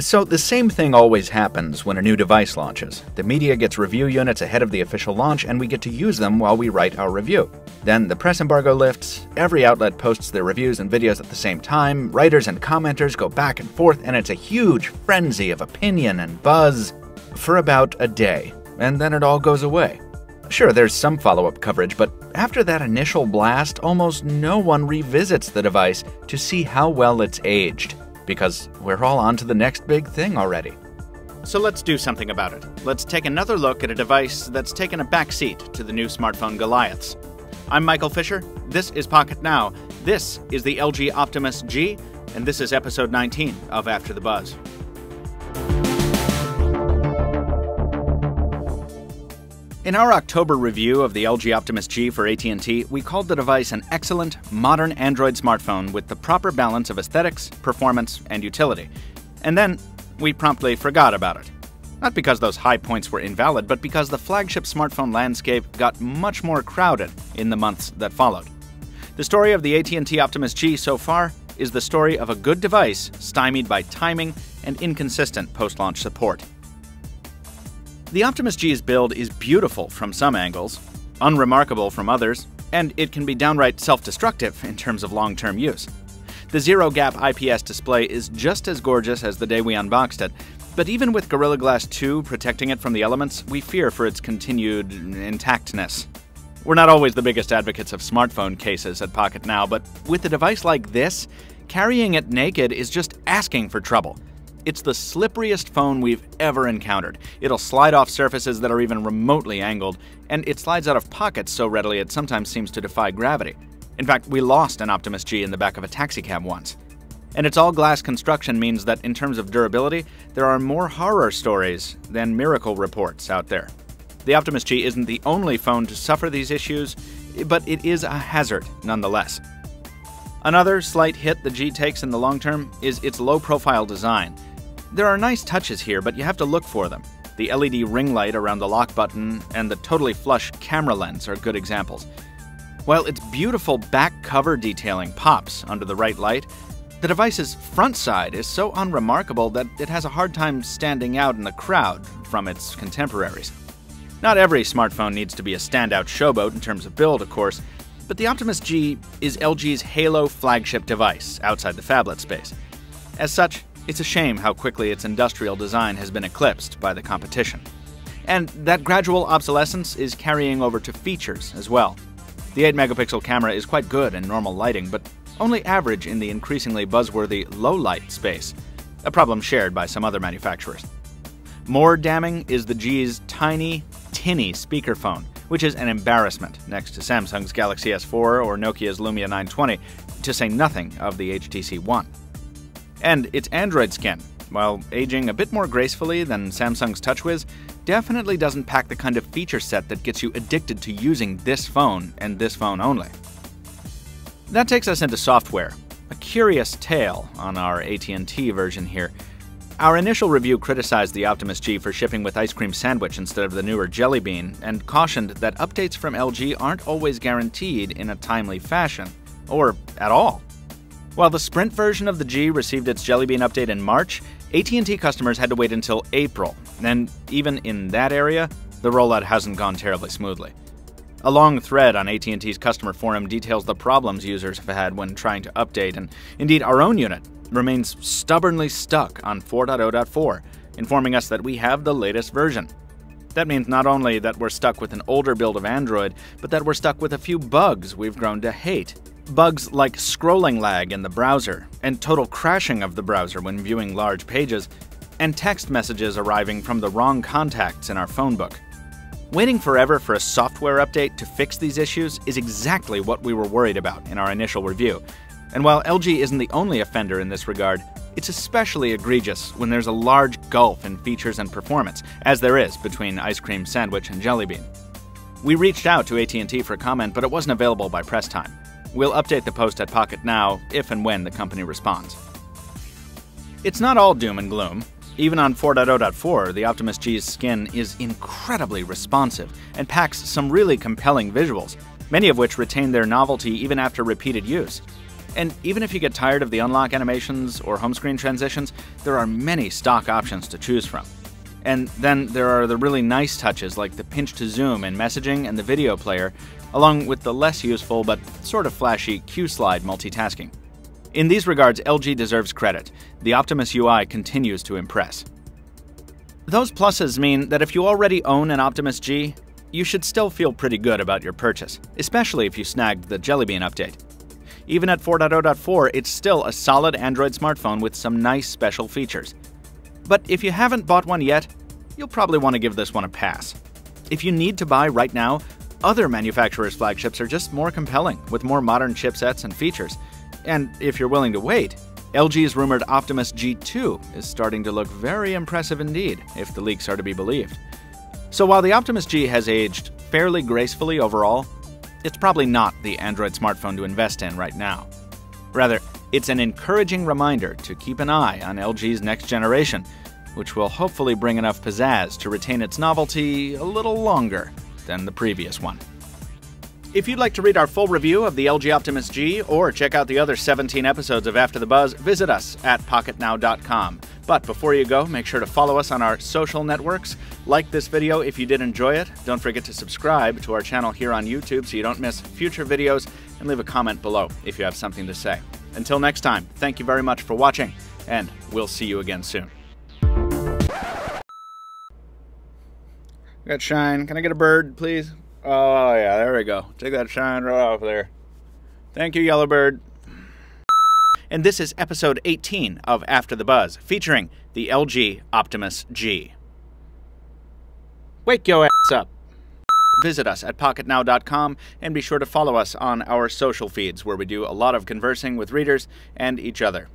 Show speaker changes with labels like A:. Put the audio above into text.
A: So, the same thing always happens when a new device launches. The media gets review units ahead of the official launch, and we get to use them while we write our review. Then the press embargo lifts, every outlet posts their reviews and videos at the same time, writers and commenters go back and forth, and it's a huge frenzy of opinion and buzz for about a day, and then it all goes away. Sure, there's some follow up coverage, but after that initial blast, almost no one revisits the device to see how well it's aged because we're all on to the next big thing already.
B: So let's do something about it. Let's take another look at a device that's taken a backseat to the new smartphone Goliaths. I'm Michael Fisher. This is Pocket Now. This is the LG Optimus G, and this is episode 19 of After the Buzz. In our October review of the LG Optimus G for AT&T, we called the device an excellent, modern Android smartphone with the proper balance of aesthetics, performance, and utility. And then we promptly forgot about it. Not because those high points were invalid, but because the flagship smartphone landscape got much more crowded in the months that followed. The story of the AT&T Optimus G so far is the story of a good device stymied by timing and inconsistent post-launch support. The Optimus G's build is beautiful from some angles, unremarkable from others, and it can be downright self destructive in terms of long term use. The zero gap IPS display is just as gorgeous as the day we unboxed it, but even with Gorilla Glass 2 protecting it from the elements, we fear for its continued intactness. We're not always the biggest advocates of smartphone cases at Pocket Now, but with a device like this, carrying it naked is just asking for trouble. It's the slipperiest phone we've ever encountered. It'll slide off surfaces that are even remotely angled, and it slides out of pockets so readily it sometimes seems to defy gravity. In fact, we lost an Optimus G in the back of a taxicab once. And its all glass construction means that, in terms of durability, there are more horror stories than miracle reports out there. The Optimus G isn't the only phone to suffer these issues, but it is a hazard nonetheless. Another slight hit the G takes in the long term is its low profile design. There are nice touches here, but you have to look for them. The LED ring light around the lock button and the totally flush camera lens are good examples. While its beautiful back cover detailing pops under the right light, the device's front side is so unremarkable that it has a hard time standing out in the crowd from its contemporaries. Not every smartphone needs to be a standout showboat in terms of build, of course, but the Optimus G is LG's Halo flagship device outside the phablet space. As such, it's a shame how quickly its industrial design has been eclipsed by the competition. And that gradual obsolescence is carrying over to features as well. The 8 megapixel camera is quite good in normal lighting, but only average in the increasingly buzzworthy low light space, a problem shared by some other manufacturers. More damning is the G's tiny, tinny speakerphone, which is an embarrassment next to Samsung's Galaxy S4 or Nokia's Lumia 920, to say nothing of the HTC One. And its Android skin, while aging a bit more gracefully than Samsung's TouchWiz, definitely doesn't pack the kind of feature set that gets you addicted to using this phone and this phone only. That takes us into software. A curious tale on our AT&T version here. Our initial review criticized the Optimus G for shipping with ice cream sandwich instead of the newer Jelly Bean and cautioned that updates from LG aren't always guaranteed in a timely fashion, or at all. While the Sprint version of the G received its Jelly Bean update in March, AT&T customers had to wait until April, and even in that area, the rollout hasn't gone terribly smoothly. A long thread on AT&T's customer forum details the problems users have had when trying to update, and indeed our own unit remains stubbornly stuck on 4.0.4, informing us that we have the latest version. That means not only that we're stuck with an older build of Android, but that we're stuck with a few bugs we've grown to hate. Bugs like scrolling lag in the browser, and total crashing of the browser when viewing large pages, and text messages arriving from the wrong contacts in our phone book. Waiting forever for a software update to fix these issues is exactly what we were worried about in our initial review. And while LG isn't the only offender in this regard, it's especially egregious when there's a large gulf in features and performance, as there is between Ice Cream Sandwich and Jelly Bean. We reached out to AT&T for comment, but it wasn't available by press time. We'll update the post at Pocket Now if and when the company responds. It's not all doom and gloom. Even on 4.0.4, the Optimus G's skin is incredibly responsive and packs some really compelling visuals, many of which retain their novelty even after repeated use. And even if you get tired of the unlock animations or home screen transitions, there are many stock options to choose from. And then there are the really nice touches like the pinch to zoom in messaging and the video player, along with the less useful but sort of flashy Q slide multitasking. In these regards, LG deserves credit. The Optimus UI continues to impress. Those pluses mean that if you already own an Optimus G, you should still feel pretty good about your purchase, especially if you snagged the Jelly Bean update. Even at 4.0.4, it's still a solid Android smartphone with some nice special features. But if you haven't bought one yet, you'll probably want to give this one a pass. If you need to buy right now, other manufacturers' flagships are just more compelling with more modern chipsets and features. And if you're willing to wait, LG's rumored Optimus G2 is starting to look very impressive indeed, if the leaks are to be believed. So while the Optimus G has aged fairly gracefully overall, it's probably not the Android smartphone to invest in right now. Rather, it's an encouraging reminder to keep an eye on LG's next generation, which will hopefully bring enough pizzazz to retain its novelty a little longer than the previous one. If you'd like to read our full review of the LG Optimus G or check out the other 17 episodes of After the Buzz, visit us at pocketnow.com. But before you go, make sure to follow us on our social networks. Like this video if you did enjoy it. Don't forget to subscribe to our channel here on YouTube so you don't miss future videos, and leave a comment below if you have something to say. Until next time, thank you very much for watching, and we'll see you again soon. Got shine. Can I get a bird, please? Oh, yeah, there we go. Take that shine right off there. Thank you, Yellowbird. And this is episode 18 of After the Buzz, featuring the LG Optimus G. Wake your ass up. Visit us at pocketnow.com and be sure to follow us on our social feeds where we do a lot of conversing with readers and each other.